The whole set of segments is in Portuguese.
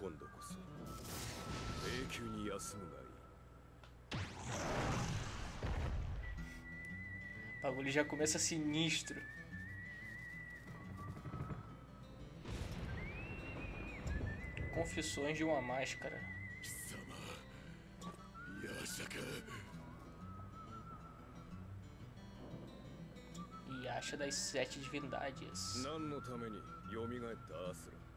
今度こそ永久に休むがいい O bagulho já começa sinistro. Confissões de uma máscara. 貴様ヤシャか E acha das sete divindades. 何のために蘇ったアスラ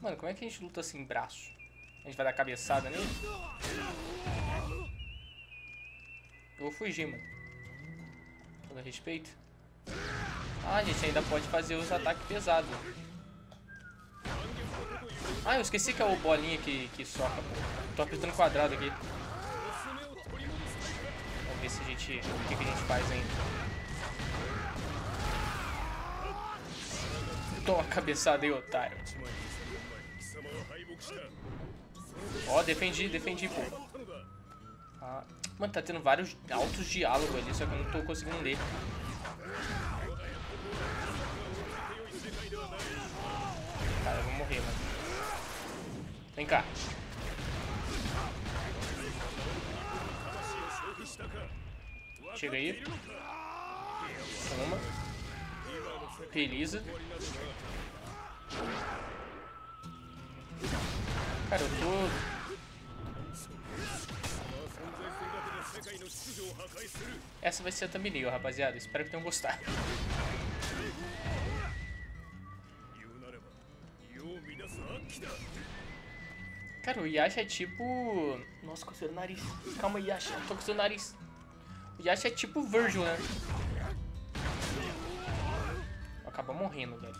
Mano, como é que a gente luta sem braço? A gente vai dar cabeçada nele? Eu vou fugir, mano. Todo respeito. Ah, a gente ainda pode fazer os ataques pesados. Ah, eu esqueci que é o bolinha que, que soca. Tô apertando quadrado aqui. Vamos ver se a gente... O que, que a gente faz ainda. Toma a cabeçada aí, otário. Ó, defendi, defendi, pô. Ah, mano, tá tendo vários altos diálogos ali, só que eu não tô conseguindo ler. Cara, eu vou morrer, mano. Vem cá. Chega aí. Toma. Beleza. tudo. Essa vai ser a thumbnail, rapaziada. Espero que tenham gostado. Cara, o Yasha é tipo... Nossa, com o nariz. Calma, Yasha. Eu tô com o nariz. O Yasha é tipo Virgil, né? Acaba morrendo, velho.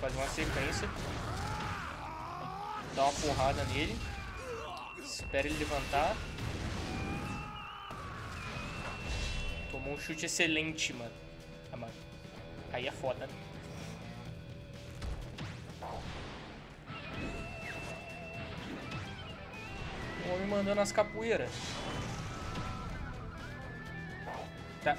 Fazer uma sequência. Dá uma porrada nele. Espera ele levantar. Tomou um chute excelente, mano. Ah, mano. Aí é foda, né? O homem mandando as capoeiras. Tá.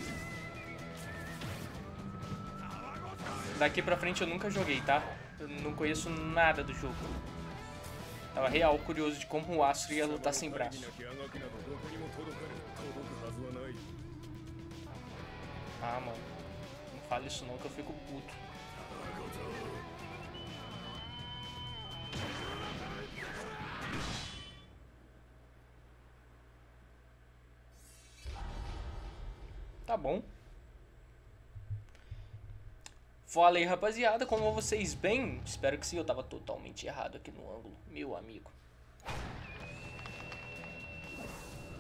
Daqui pra frente eu nunca joguei, tá? Eu não conheço nada do jogo. Tava real curioso de como o Astro ia lutar sem braço. Ah, mano. Não fale isso não que eu fico puto. Tá bom. Fala aí, rapaziada, como vocês bem? Espero que sim, eu tava totalmente errado aqui no ângulo, meu amigo.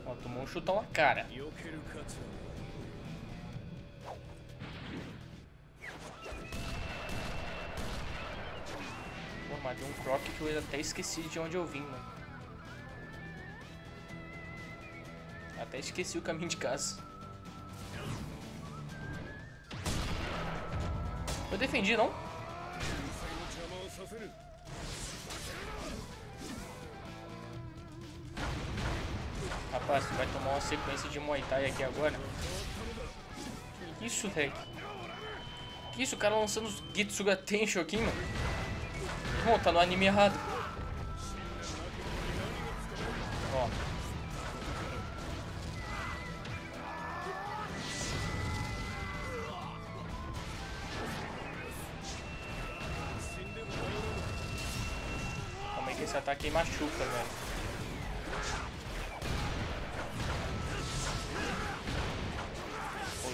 Ó, tomou um chutão na cara. Pô, mas deu um croc que eu até esqueci de onde eu vim, mano. Até esqueci o caminho de casa. Eu defendi, não? Rapaz, tu vai tomar uma sequência de Muay Thai aqui agora. Que isso, velho? Que isso, o cara lançando os Gitsuga Tensho aqui, mano? Bom, tá no anime errado.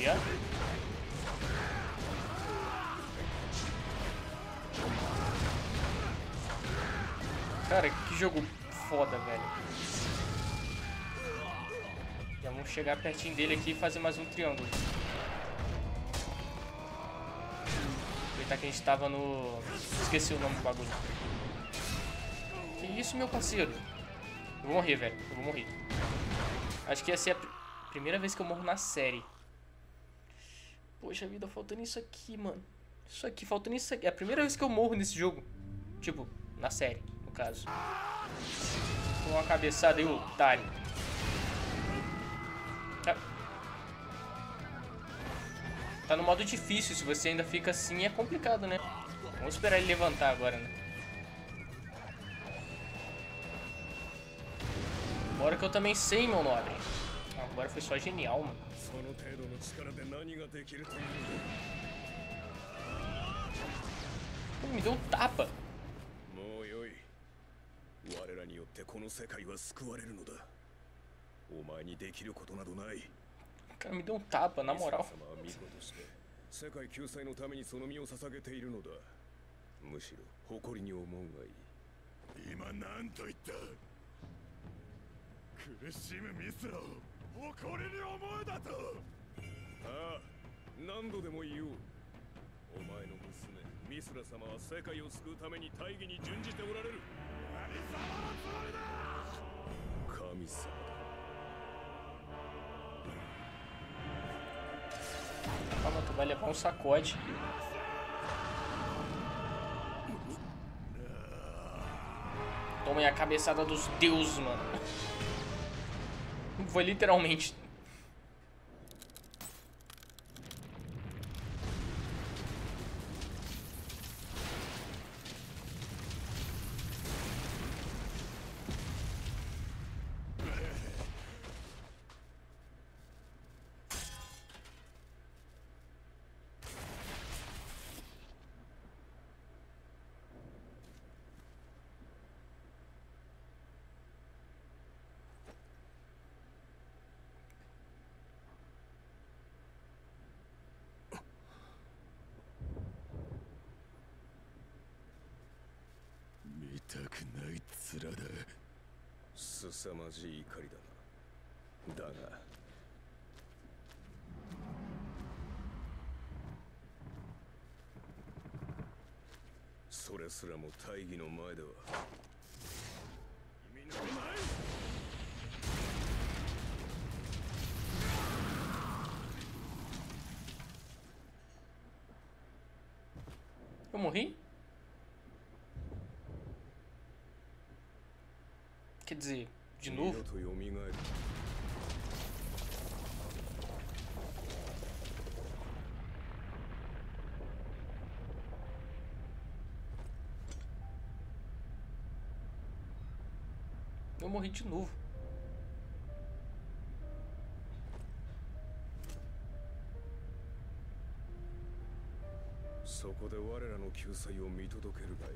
Olha. Cara, que jogo foda, velho. Já vamos chegar pertinho dele aqui e fazer mais um triângulo. Aproveitar que a gente tava no... Esqueci o nome do bagulho. Que isso, meu parceiro? Eu vou morrer, velho. Eu vou morrer. Acho que ia ser a pr- primeira vez que eu morro na série. Poxa vida, faltando isso aqui, mano. Isso aqui, faltando isso aqui. É a primeira vez que eu morro nesse jogo. Tipo, na série, no caso. Com uma cabeçada aí, otário. Ah. Tá no modo difícil, se você ainda fica assim é complicado, né? Vamos esperar ele levantar agora, né? Bora que eu também sei, meu nobre. Agora foi só genial, mano. その程度の力で何ができるという Pô, me deu um tapa. もうよい我らによってこの世界は救われるのだお前にできることなどない O cara me deu um tapa, na イ moral. スラ様は巫女として世界救済のためにその身を捧げているのだむしろ誇りに思うがいい今何と言った苦しむミスラを 誇りに思うだと。ああ何度でも言おう。お前の娘ミスラ様は世界を救うために大義に準じておられる。何様のつもりだ。神様だ。Calma, tu vai levar um sacode. Toma aí a cabeçada dos deuses, mano. Foi literalmente. まじい怒りだなだがそれすらも大義の前では意味のない Eu morri? Quer dizer, de 二 novo? 度と蘇る Eu morri de novo.「そこで我らの救済を見届けるがいい」「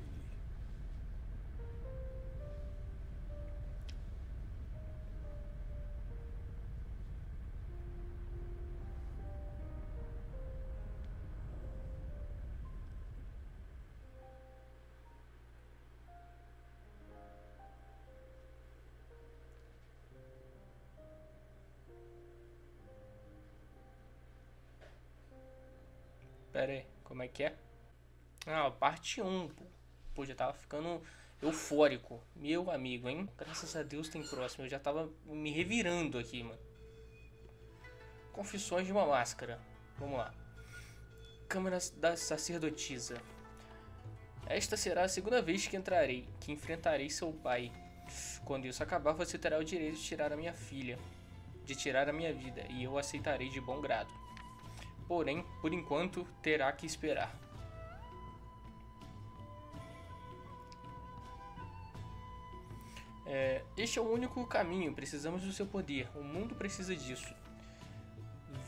Pera aí, como é que é? Ah, parte 1, pô. Já tava ficando eufórico. Meu amigo, hein? Graças a Deus tem próximo. Eu já tava me revirando aqui, mano. Confissões de uma máscara. Vamos lá. Câmara da sacerdotisa. Esta será a segunda vez que entrarei, que enfrentarei seu pai. Quando isso acabar, você terá o direito de tirar a minha filha, de tirar a minha vida, e eu aceitarei de bom grado. Porém, por enquanto, terá que esperar. É, este é o único caminho. Precisamos do seu poder. O mundo precisa disso.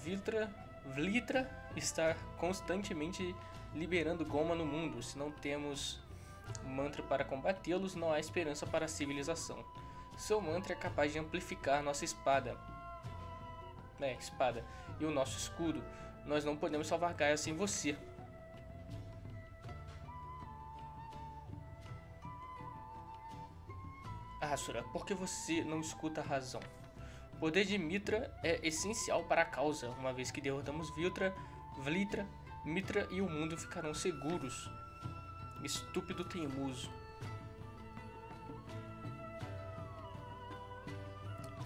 Vitra, Vlitra está constantemente liberando goma no mundo. Se não temos mantra para combatê-los, não há esperança para a civilização. Seu mantra é capaz de amplificar nossa espada. É, espada. E o nosso escudo. Nós não podemos salvar Gaia sem você. Asura, por que você não escuta a razão? O poder de Mitra é essencial para a causa. Uma vez que derrotamos Viltra, Vlitra, Mitra e o mundo ficarão seguros. Estúpido teimoso.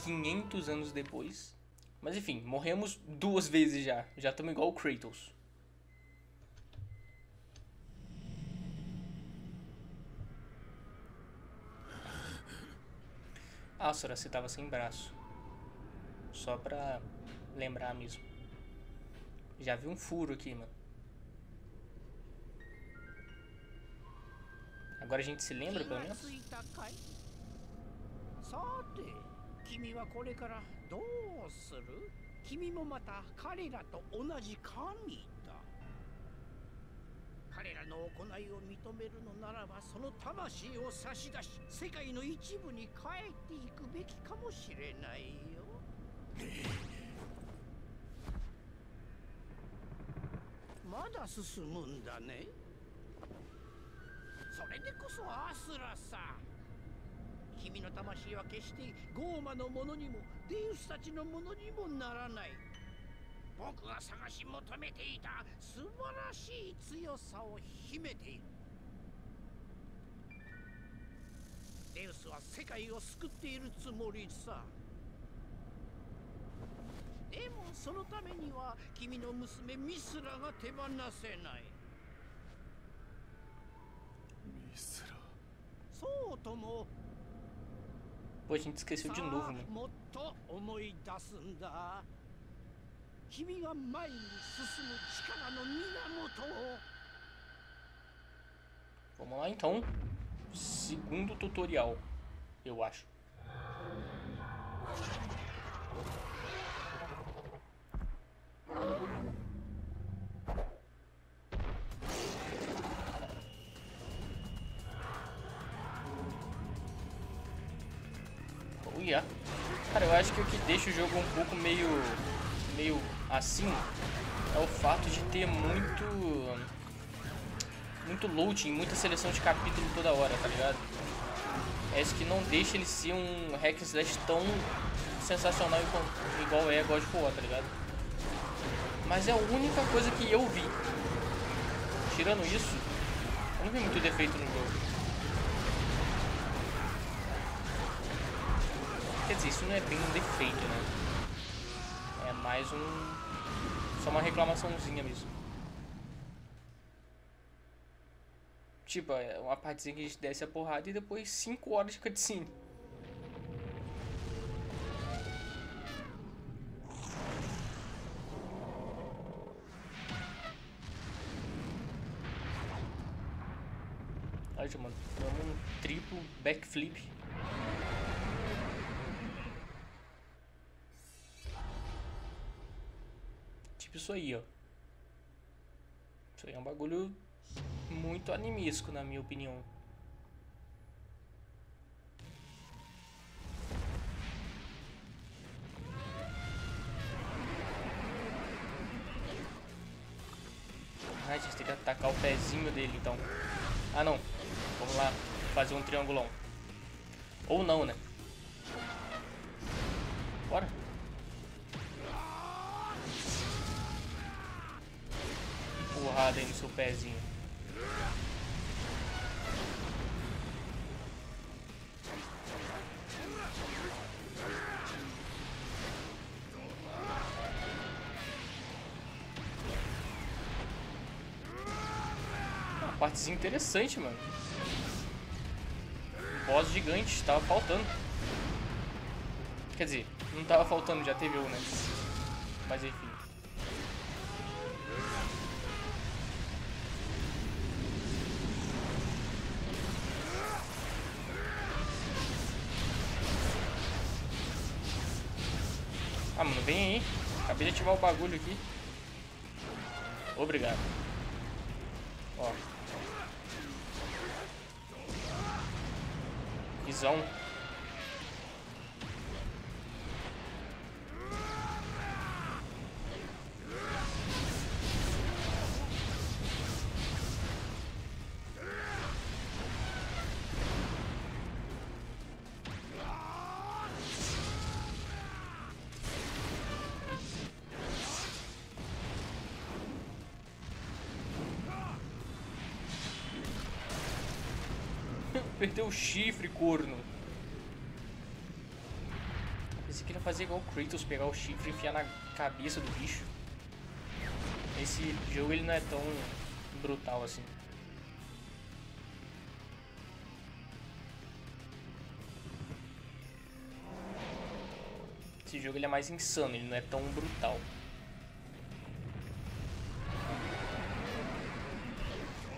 500 anos depois. Mas enfim, morremos duas vezes já. Já estamos igual o Kratos. Ah, Sora, você tava sem braço. Só pra lembrar mesmo. Já vi um furo aqui, mano. Agora a gente se lembra, pelo menos? 君はこれからどうする？君もまた彼らと同じ神だ。彼らの行いを認めるのならばその魂を差し出し世界の一部に変えていくべきかもしれないよ。まだ進むんだね。それでこそアスラさん。君の魂は決してゴーマのものにもデウスたちのものにもならない。僕が探し求めていた素晴らしい強さを秘めているデウスは世界を救っているつもりさ。でもそのためには君の娘ミスラが手放せない。ミスラ？そうとも Pô, a gente esqueceu de novo, さあ mano. もっと思い出すんだ君が前に進む力の源を Vamos lá então. Segundo tutorial, eu acho. Yeah. Cara, eu acho que o que deixa o jogo um pouco meio, meio assim é o fato de ter muito muito loading, muita seleção de capítulo toda hora, tá ligado? É isso que não deixa ele ser um hack slash tão sensacional igual é God of War, tá ligado? Mas é a única coisa que eu vi. Tirando isso, eu não vi muito defeito no jogo. Quer dizer, isso não é bem um defeito, né? É mais um. Só uma reclamaçãozinha mesmo. Tipo, é uma partezinha que a gente desce a porrada e depois 5 horas de cutscene. Olha, mano, um triplo backflip. Isso aí, ó. Isso aí é um bagulho muito animesco, na minha opinião. Ah, a gente tem que atacar o pezinho dele, então. Ah, não. Vamos lá, fazer um triangulão. Ou não, né? Bora. Porrada aí no seu pezinho. Uma partezinha interessante, mano. Boss gigante, tava faltando. Quer dizer, não tava faltando, já teve um, né? Mas enfim. Ativar o bagulho aqui. Obrigado. o chifre, corno. Pensei que ele ia fazer igual o Kratos, pegar o chifre e enfiar na cabeça do bicho. Esse jogo ele não é tão brutal assim. Esse jogo ele é mais insano, ele não é tão brutal.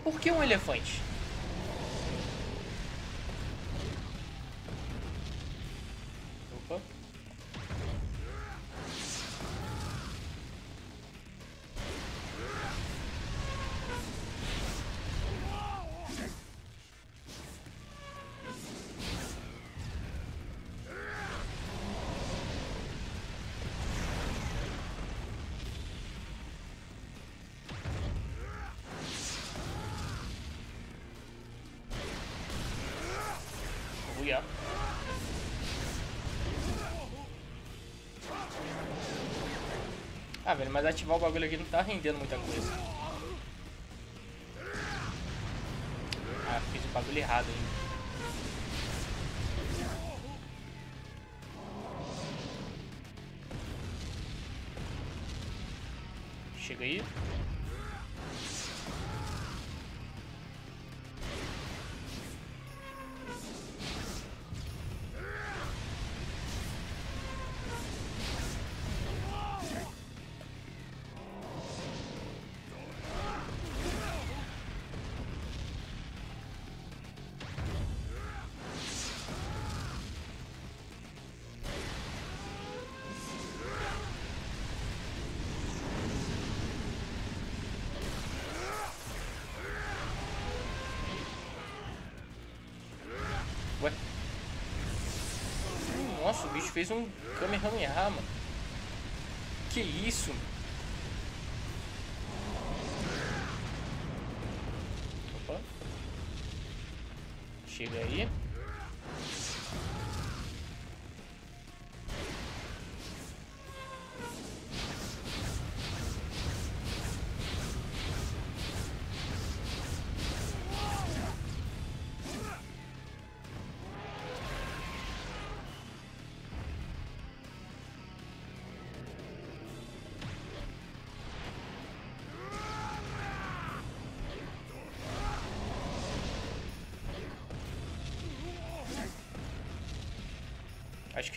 Por que um elefante? Velho, mas ativar o bagulho aqui não tá rendendo muita coisa. Ah, fiz o bagulho errado aí. Nossa, o bicho fez um Kamehameha, mano. Que isso? Opa.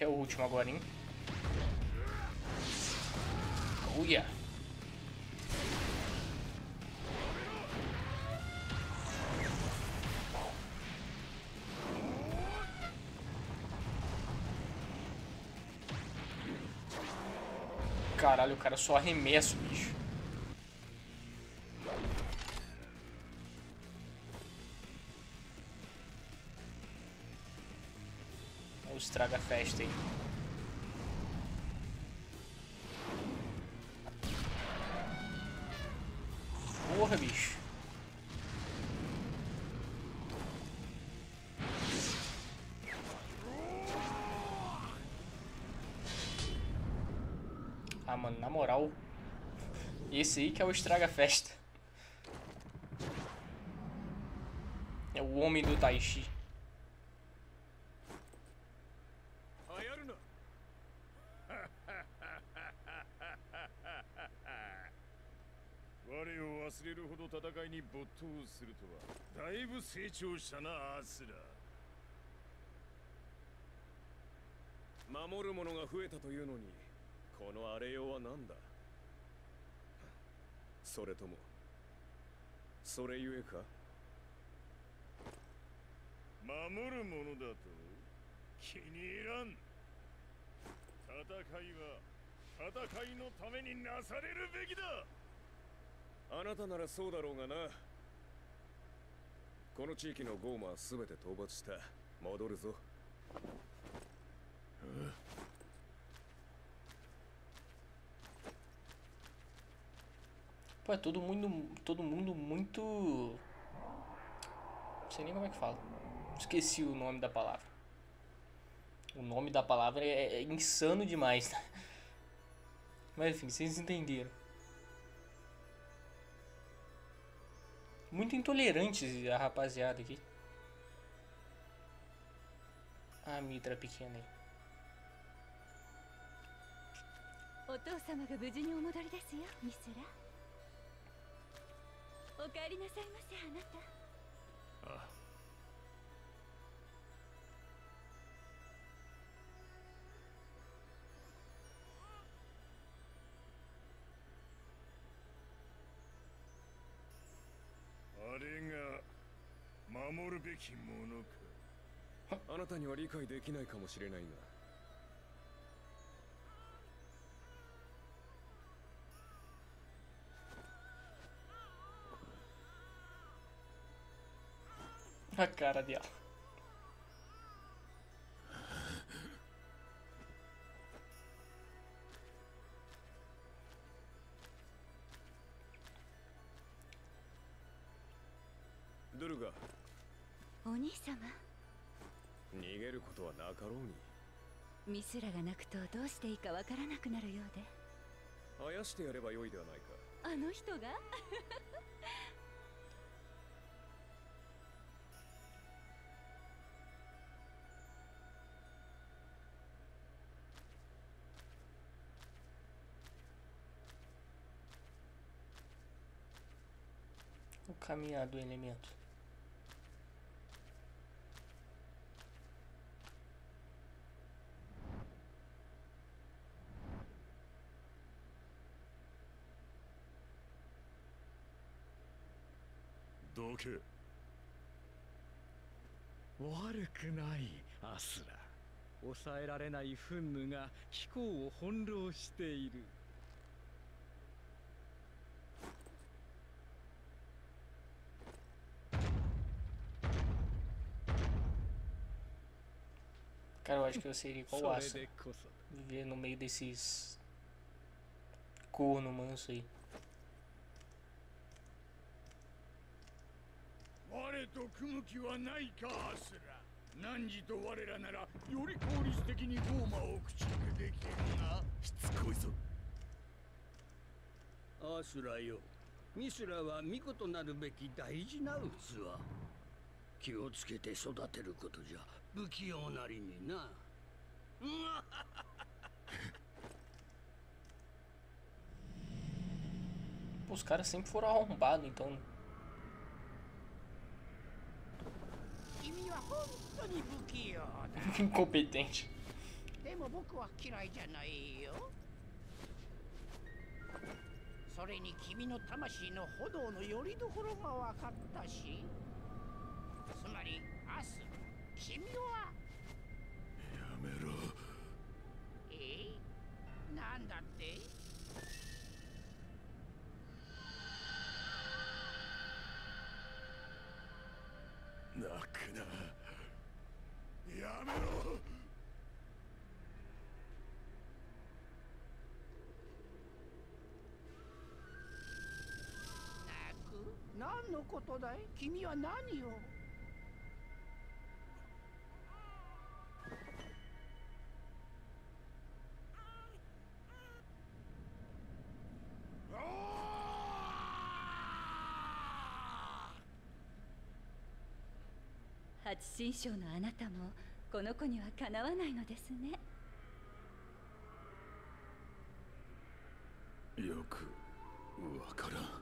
É o último agora, hein? Uia! Caralho, o cara só arremessa o bicho. Estraga a festa aí. Porra, bicho. Ah, mano, na moral. Esse aí que é o estraga festa. É o homem do Taishi. に没頭するとはだいぶ成長したなアスラ守るものが増えたというのにこの荒れようは何だ？それともそれゆえか？守るものだと気に入らん。戦いは戦いのためになされるべきだ。あなたならそうだろうがなこの地域のゴーマは全て討伐した戻るぞ Pô, é todo mundo, todo mundo muito. Não sei nem como é que fala. Esqueci o nome da palavra. O nome da palavra é, é insano demais. tá? Mas enfim, vocês entenderam. Muito intolerantes a rapaziada aqui. Ah, a Mitra pequena aí. お父様が無事にお戻りですよミスラお帰りなさいませあなたああ べきものかあなたには理解できないかもしれないがあ cara dela. ド様。逃げることはなかろうに。ミスラが泣くとどうしていいかわからなくなるようで。あやしてやればよいではないか。あの人が「O caminhar do elemento. どけ悪くないアスラ抑えられない憤怒が気候を翻弄している「Cara, eu acho que eu seria igual o そ Asa. Viver no meio desses corno manso aí. 我と組む気はないかアスラ。汝と我らならより効率的にゴーマを駆逐できるが。しつこいぞ。アスラよ。ミスラは巫女となるべき大事な器。気をつけて育てることじゃ。不器用なりにな。Os caras sempre foram arrombados, então 君は本当に不器用だ。incompetente. でも僕は嫌いじゃないよ。それに君の魂の炎の拠り所が分かったし。つまり明日君は。やめろ。え？なんだってことだい？君は何を？八神将のあなたもこの子にはかなわないのですね。よくわからん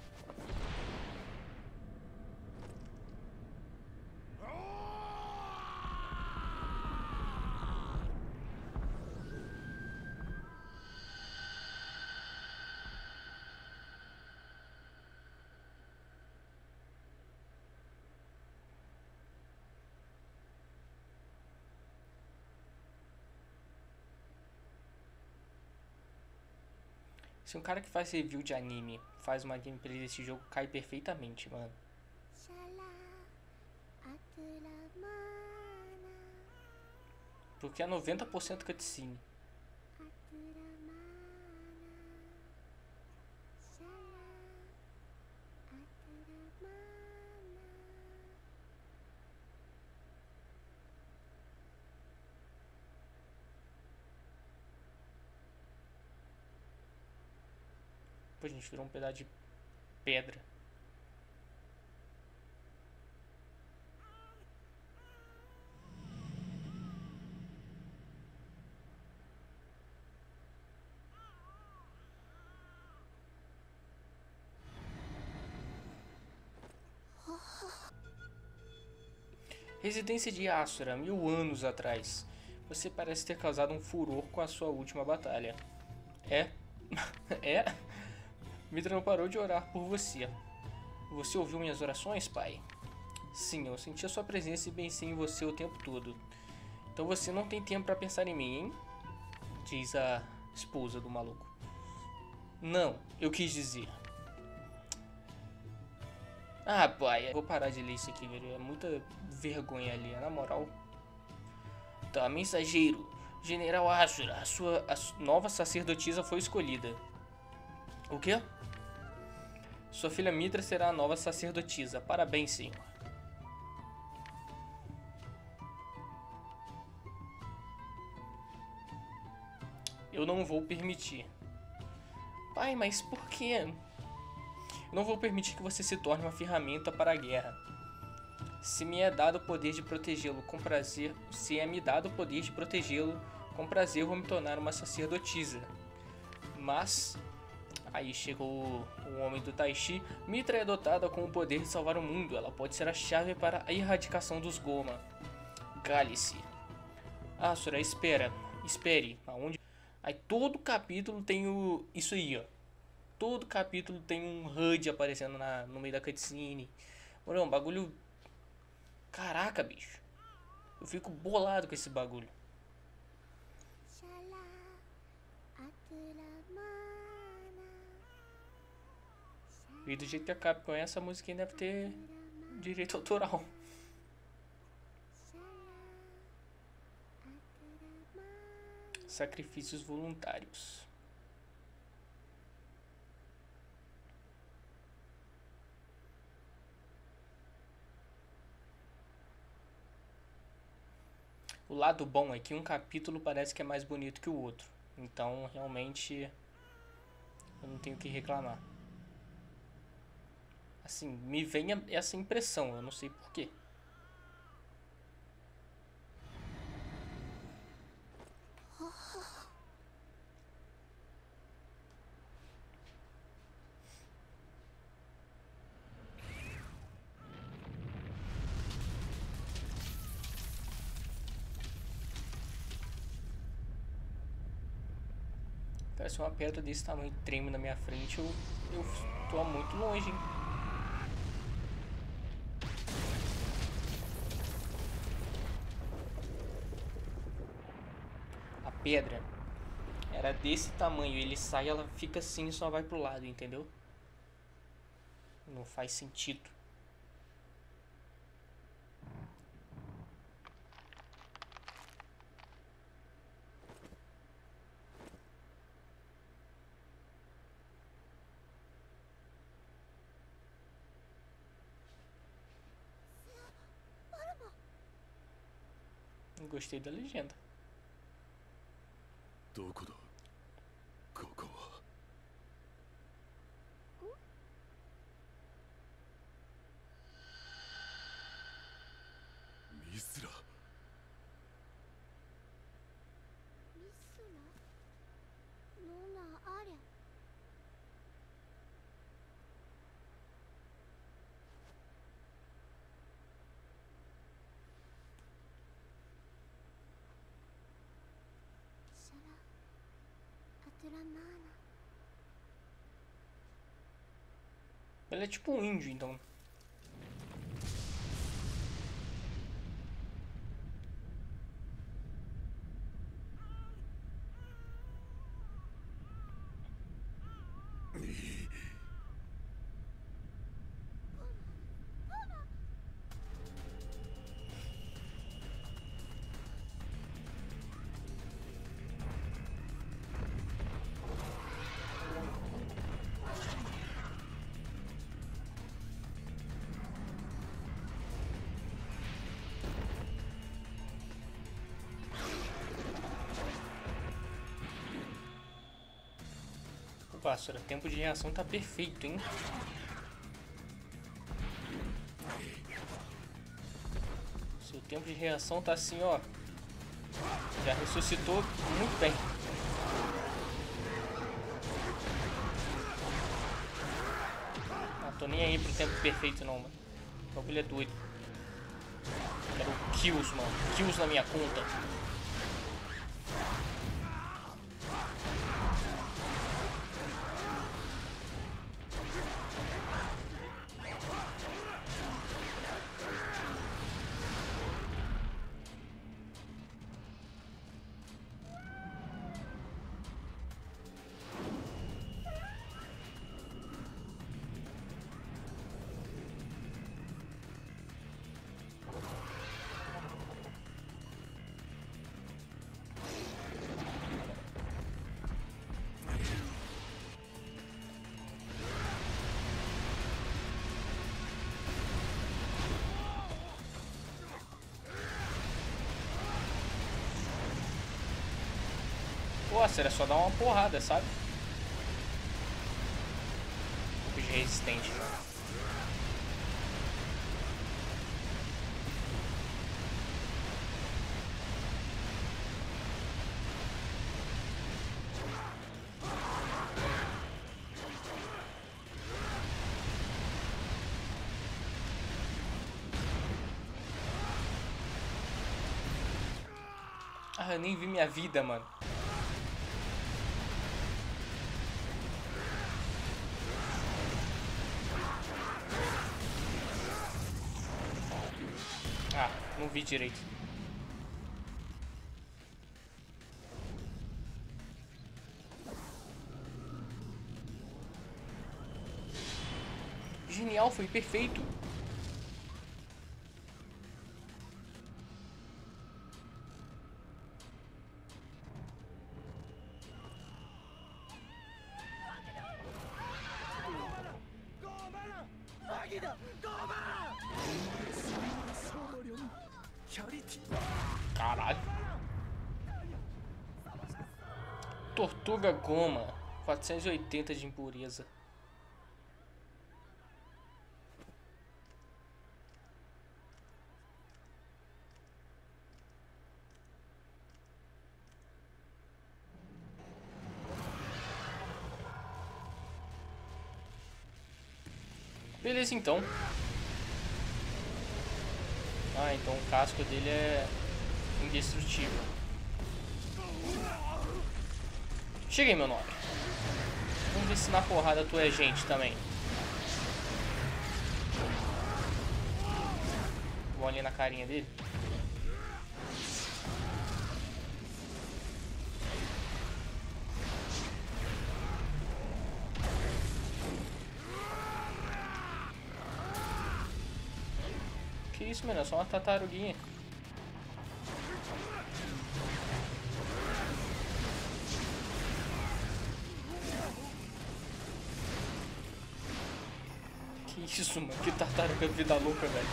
Se um cara que faz review de anime faz uma gameplay desse jogo, cai perfeitamente, mano. Porque é 90% cutscene. gente virou um pedaço de pedra. Residência de Asura, mil anos atrás. Você parece ter causado um furor com a sua última batalha. É? é? Mitra não parou de orar por você. Você ouviu minhas orações, pai? Sim, eu senti a sua presença e pensei em você o tempo todo. Então você não tem tempo para pensar em mim, hein? Diz a esposa do maluco. Não, eu quis dizer. Ah, pai, vou parar de ler isso aqui, velho. É muita vergonha ali, na moral. Tá, mensageiro. General Ashura, a sua a nova sacerdotisa foi escolhida. O quê? Sua filha Mitra será a nova sacerdotisa. Parabéns, senhor. Eu não vou permitir. Pai, mas por quê? Eu não vou permitir que você se torne uma ferramenta para a guerra. Se me é dado o poder de protegê-lo com prazer, se é me dado o poder de protegê-lo com prazer, vou me tornar uma sacerdotisa. Mas aí chegou o, o homem do Taishi. Mitra é dotada com o poder de salvar o mundo. Ela pode ser a chave para a erradicação dos Goma. Cale-se. Asura, espera. Espere. Aonde? Aí todo capítulo tem o isso aí, ó. Todo capítulo tem um HUD aparecendo na, no meio da cutscene. Mano, é um bagulho. Caraca, bicho. Eu fico bolado com esse bagulho. E do jeito que a Capcom é, essa música deve ter direito autoral. Sacrifícios voluntários. O lado bom é que um capítulo parece que é mais bonito que o outro. Então, realmente, eu não tenho o que reclamar. Assim, me vem essa impressão, eu não sei porquê. Cara, se uma pedra desse tamanho treme na minha frente, eu, eu tô muito longe, hein? Pedra era desse tamanho, ele sai, ela fica assim e só vai pro lado, entendeu? Não faz sentido. Gostei da legenda. どこだ Ele é tipo um índio, então. Vassoura, tempo de reação tá perfeito, hein? Seu tempo de reação tá assim, ó. Já ressuscitou muito bem. Não tô nem aí pro tempo perfeito não, mano. O bagulho é doido. Quero kills, mano. Kills na minha conta. Nossa, era só dar uma porrada, sabe? Um pouco de resistente. Ah, eu nem vi minha vida, mano. Vi direito. Genial, foi perfeito. 480 de impureza. Beleza então. Ah, então o casco dele é indestrutível. Cheguei, meu nome. Vamos ver se na porrada tu é gente também. Vou ali na carinha dele. Que isso, mano? É só uma tartaruguinha. Isso, mano? Que tartaruga vida louca, velho.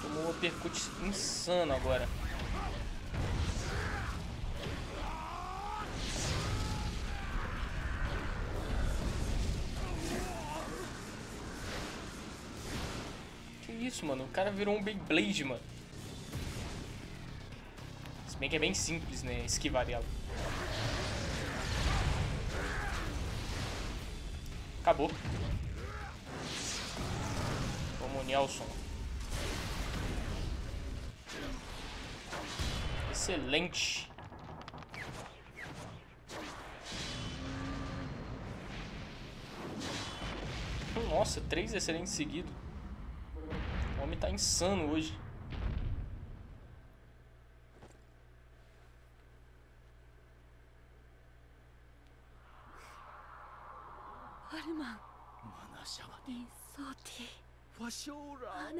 Tomou um uppercut insano agora. Isso, mano? O cara virou um Beyblade, mano. Se bem que é bem simples, né? Esquivar dela. Acabou. Vamos, Nelson. Excelente. Nossa, três excelentes seguidos. Homem tá insano hoje. ア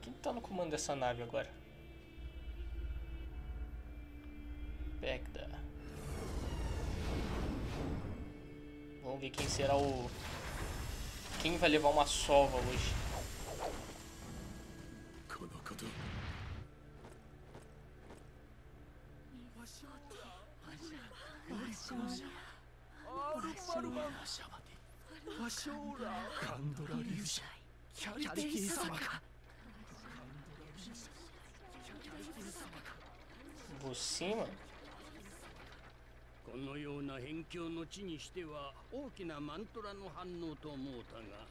Quem tá no comando dessa nave agora? Pegda. Vamos ver quem será o. Quem vai levar uma sova hoje. カンドラ粒子キャリティ様か。Você, mano? このような辺境の地にしては大きなマントラの反応と思うたが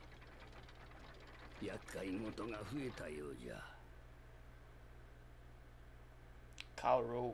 厄介事が増えたようじゃ。Calrow.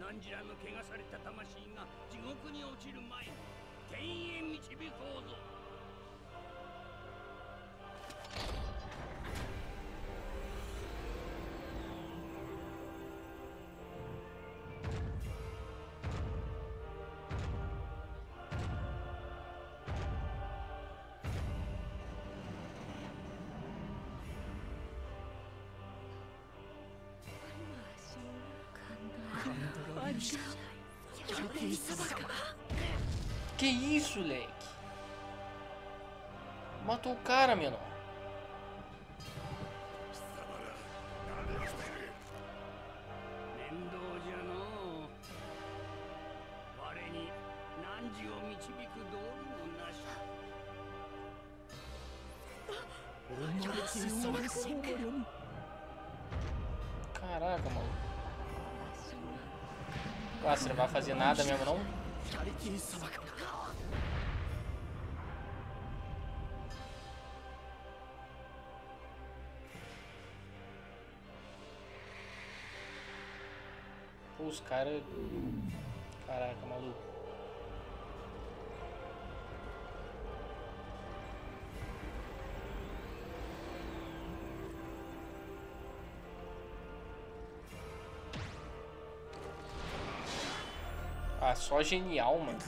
何時らの汚された魂が地獄に落ちる前に天へ導こうぞ。Que isso, leque? Matou o cara, menor. fazer nada mesmo, não? Pô, os caras... Caraca, maluco. Só genial, mano.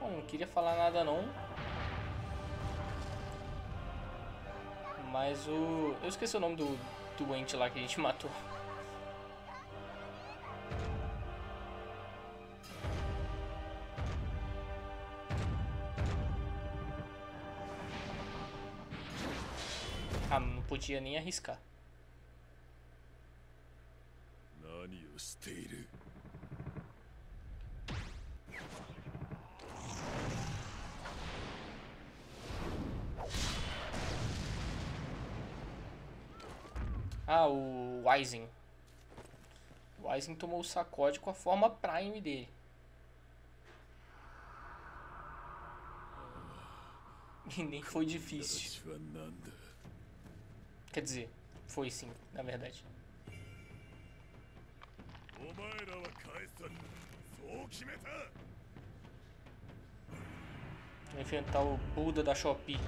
Bom, não queria falar nada não. Mas o... Eu esqueci o nome do doente lá que a gente matou. podia nem arriscar. Ah, o Wisen. O Wisen tomou o sacode com a forma Prime dele. E nem foi difícil. Quer dizer, foi sim, na verdade. Vou enfrentar o Buda da Shopee.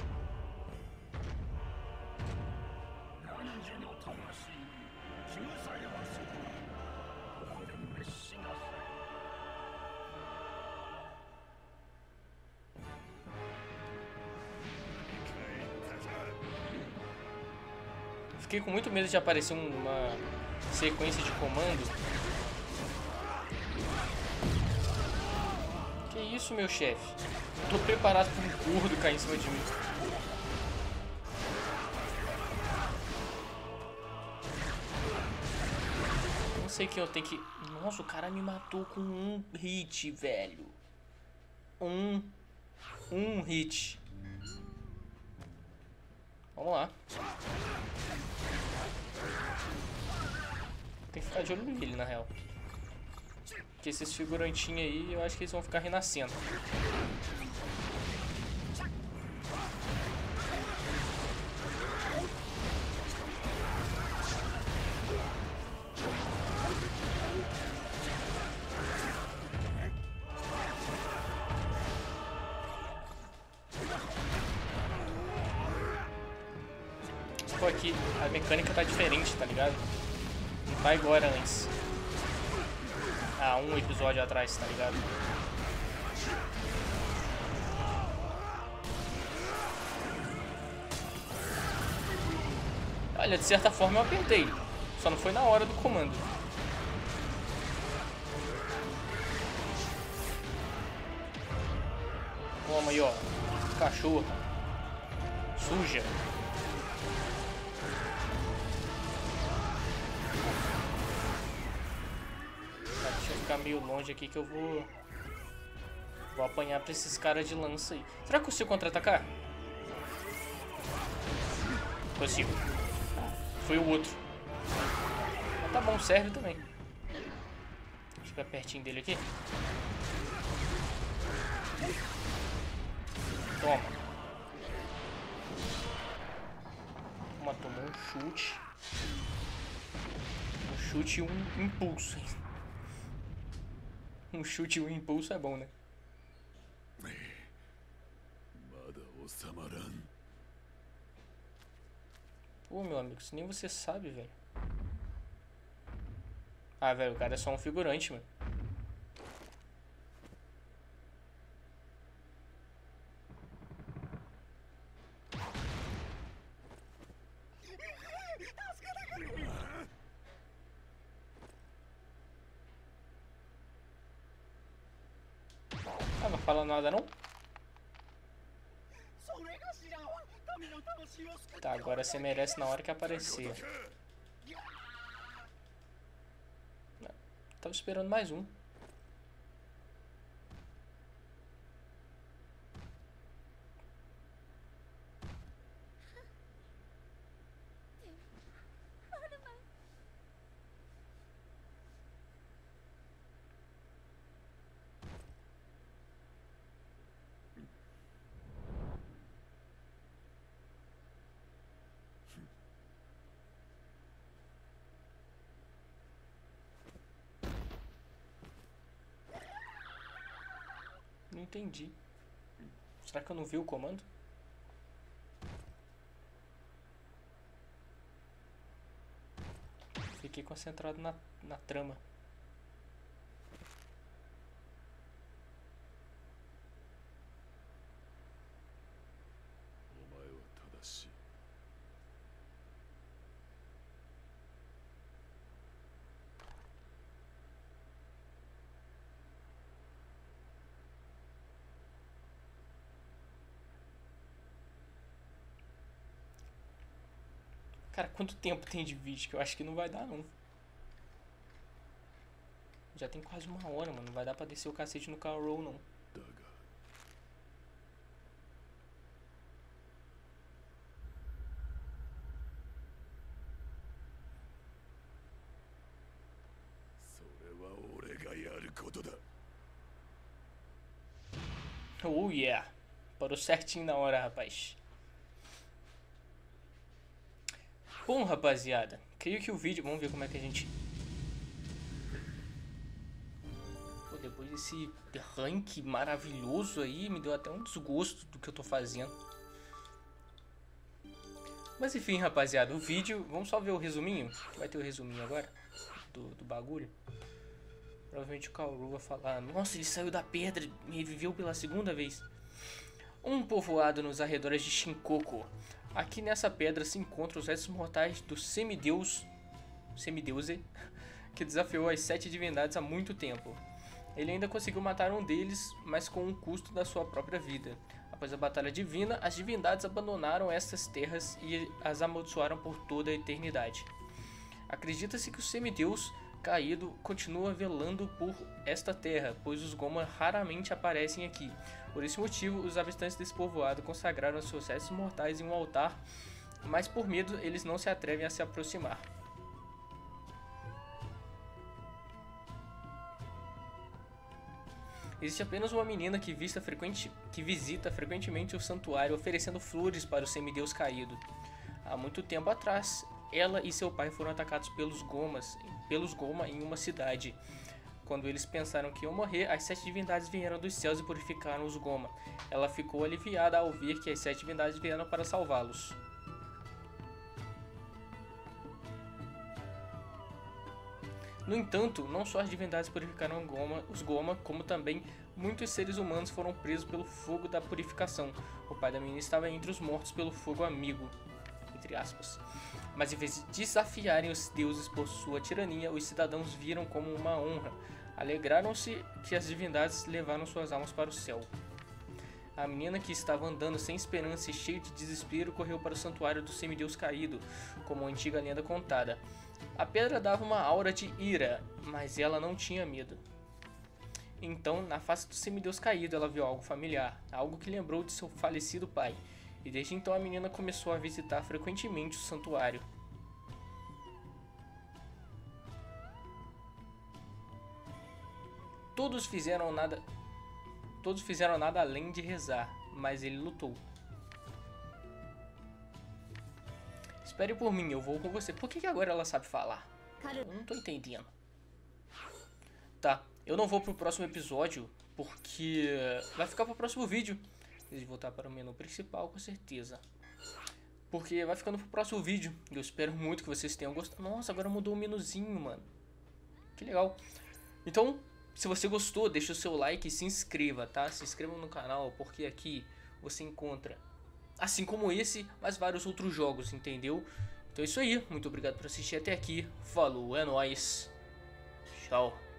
Fiquei com muito medo de aparecer uma sequência de comandos. Que isso, meu chefe? Tô preparado para um gordo cair em cima de mim. Não sei que eu tenho que... Nossa, o cara me matou com um hit, velho. Um... Um hit. Vamos lá. Tem que ficar de olho nele, na real. Porque esses figurantinhos aí, eu acho que eles vão ficar renascendo. Ligado? Não tá era antes. Ah, um episódio atrás, tá ligado? Olha, de certa forma eu apertei. Só não foi na hora do comando. Toma aí, ó. Cachorro. Suja. Ficar meio longe aqui que eu vou... Vou apanhar pra esses caras de lança aí. Será que eu consigo contra-atacar? Consigo. Foi o outro. Mas tá bom, serve também. Deixa eu ficar pertinho dele aqui. Toma. Toma, tomou um chute. Um chute e um impulso. um chute e um impulso é bom, né? Pô, meu amigo, isso nem você sabe, velho. Ah, velho, o cara é só um figurante, mano. falando nada não? Tá, agora você merece na hora que aparecer. Tava esperando mais um. Não entendi. Será que eu não vi o comando? Fiquei concentrado na, na trama. quanto tempo tem de vídeo, que eu acho que não vai dar, não. Já tem quase uma hora, mano. Não vai dar pra descer o cacete no Carroll, não. Oh yeah. Parou certinho na hora, rapaz. Bom, rapaziada, creio que o vídeo. Vamos ver como é que a gente. Pô, depois desse rank maravilhoso aí, me deu até um desgosto do que eu tô fazendo. Mas enfim, rapaziada, o vídeo. Vamos só ver o resuminho? Vai ter o resuminho agora do, do bagulho. Provavelmente o Kaoru vai falar: Nossa, ele saiu da pedra e reviveu pela segunda vez. Um povoado nos arredores de Shinkoku. Aqui nessa pedra se encontram os restos mortais do semideus. Semideuse. Que desafiou as sete divindades há muito tempo. Ele ainda conseguiu matar um deles, mas com um custo da sua própria vida. Após a batalha divina, as divindades abandonaram estas terras e as amaldiçoaram por toda a eternidade. Acredita-se que o semideus caído continua velando por esta terra, pois os Goma raramente aparecem aqui. Por esse motivo, os habitantes desse povoado consagraram seus restos mortais em um altar, mas por medo eles não se atrevem a se aproximar. Existe apenas uma menina que, frequente, que visita frequentemente o santuário oferecendo flores para o semideus caído. Há muito tempo atrás, ela e seu pai foram atacados pelos Gomas, pelos Goma em uma cidade. Quando eles pensaram que iam morrer, as sete divindades vieram dos céus e purificaram os Goma. Ela ficou aliviada ao ver que as sete divindades vieram para salvá-los. No entanto, não só as divindades purificaram Goma, os Goma, como também muitos seres humanos foram presos pelo fogo da purificação. O pai da menina estava entre os mortos pelo fogo amigo, entre aspas. Mas em vez de desafiarem os deuses por sua tirania, os cidadãos viram como uma honra. Alegraram-se que as divindades levaram suas almas para o céu. A menina que estava andando sem esperança e cheia de desespero correu para o santuário do semideus caído, como a antiga lenda contada. A pedra dava uma aura de ira, mas ela não tinha medo. Então, na face do semideus caído, ela viu algo familiar, algo que lembrou de seu falecido pai. E desde então a menina começou a visitar frequentemente o santuário. Todos fizeram nada. Todos fizeram nada além de rezar, mas ele lutou. Espere por mim, eu vou com você. Por que, que agora ela sabe falar? Eu não tô entendendo. Tá, eu não vou pro próximo episódio, porque vai ficar pro próximo vídeo. Eu voltar para o menu principal, com certeza. Porque vai ficando pro próximo vídeo. Eu espero muito que vocês tenham gostado. Nossa, agora mudou o menuzinho, mano. Que legal. Então, se você gostou, deixa o seu like e se inscreva, tá? Se inscreva no canal, porque aqui você encontra, assim como esse, mas vários outros jogos, entendeu? Então é isso aí. Muito obrigado por assistir até aqui. Falou, é nóis. Tchau.